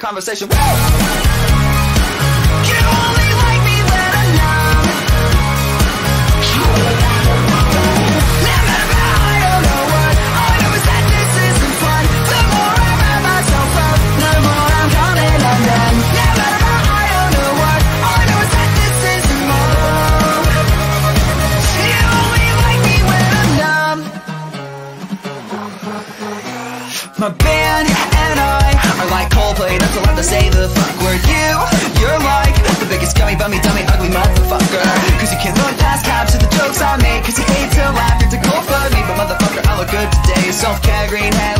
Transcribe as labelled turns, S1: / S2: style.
S1: conversation. Like me when I'm numb. Never mind, I don't know what. All I know is that this isn't fun. The more I wrap myself up, the more I'm coming undone. Never mind, I don't know what. All I know is that this isn't love. You only like me when I'm numb. My band and I to say the fuck word. You, you're like the biggest gummy bummy dummy ugly motherfucker. Cause you can't look past caps too the jokes I make. Cause you hate to laugh, you're to cold for me. But motherfucker, I look good today. Self care, green hat.